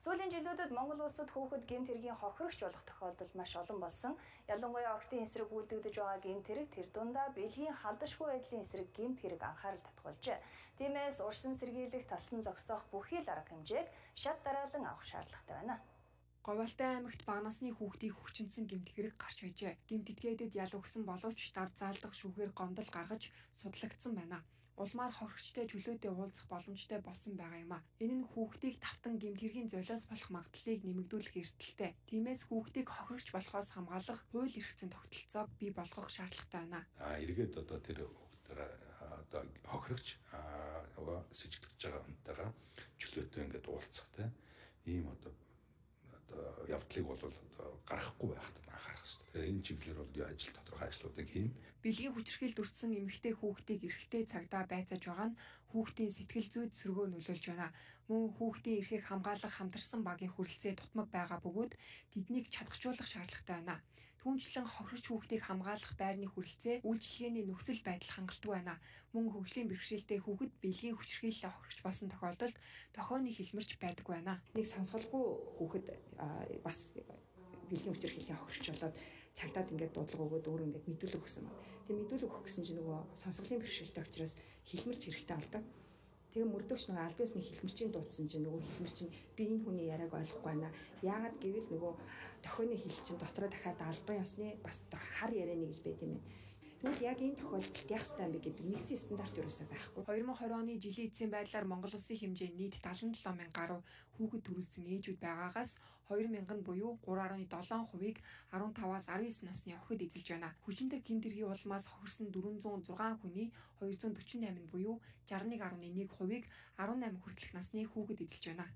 Сүүлийн жилүүдэд Монгол улсад хүүхэд гэмт хэргийн хохирогч болох тохиолдол маш олон болсон. Ялангуяа октын эсрэг үйлдэгдэж байгаа гэмт хэрэг тэр дундаа бэлгийн халдашгүй байдлын эсрэг гэмт хэрэг анхаарал татгуулжээ. Тиймээс уршин сэргийлэх, талсан зогсоох бүхий л арга хэмжээг шат дараалан авах шаардлагатай байна. Говьалтай аймагт бага насны хүүхдийг хүчинсэн гэмт хэрэг гарч байжээ. Гэмт этгээдэд ял өгсөн боловч дав заалдах шүүхээр гомдол гаргаж судлагдсан байна. Улмаар хоригчтой чөлөөтэй уулзах боломжтой болсон байгаа юм а. Энэ нь хүүхдийг тавтан гэмт хэргийн золиос болох магадлалыг нэмэгдүүлэх эрсдэлтэй. Тиймээс хүүхдийг хохирогч болохоос хамгаалах хууль эрх зүйн тогтолцоог бий болгох шаардлагатай байна. А эргээд одоо тэр одоо хохирогч аа сэжиглэж байгаа үнтэйгээ чөлөөтэй ингээд уулзахтай ийм одоо одоо явдлыг бол одоо гарахгүй байхад анхаарах хэрэгтэй. Тэгэхээр энэ чиглэлээр бол ажил тодорхой ажлуудыг хийн. Бэлгийн хүчрхийлд өртсөн эмэгтэй хүүхдийг эрэгтэй цагдаа байцааж байгаа нь хүүхдийн сэтгэл зүйд сөргөө нөлөөлж байна. Мөн хүүхдийн эрхийг хамгаалах хамтарсан багийн хүрэлцээ тутмаг байгаа бөгөөд тэднийг чадахжуулах шаардлагатай байна. Түүнчлэн хохирч хүүхдийг хамгаалах байрны хүрэлцээ үйлчлэгээний нөхцөл байдал хангалтгүй байна. Мөн хөгжлийн бэрхшээлтэй хүүхэд бэлгийн хүчрхийлэлд хохирч болсон тохиолдолд тохионы хэлмэрч байдаг байна. Нэг сонсголгүй хүүхэд бас бэлгийн хүчээр хийхээ хохирч болоод цагдаад ингээд дуудлага өгөөд өөрөө ингээд мэдүүлэг өгсөн байна. Тэгээ мэдүүлэг өгөх гэсэн чинь нөгөө сонсголын бэрхшээлтэй учраас хэлмэрч хэрэгтэй алдаг. Тэгээ мөрдөгч нөгөө аль биесний хэлмэрчийн дуудсан чинь нөгөө хэлмэрчин би энэ хүний яриаг ойлгохгүй байна. Яагаад гэвэл нөгөө тохионы хэл чинь дотроо дахиад албан ёсны бас хар ярианы гэж байт юм байна. Тэгвэл яг энэ тохиолдолд яах ёстой юм бэ гэдэг нэгдсэн стандарт ерөөсөй байхгүй. 2020 оны жилийн эцсийн байдлаар Монгол улсын хэмжээ нийт 77 мянган гаруй хүүхэд төрүүлсэн ээжүүд байгаагаас 2 мянган буюу 3.7 хувийг 15-аас 19 насны охид эзэлж байна. Хүчинтэй гэмтэргийн улмаас хохирсон 406 хүний 248 буюу 61.1 хувийг 18 хүртэлх насны хүүхэд эзэлж байна.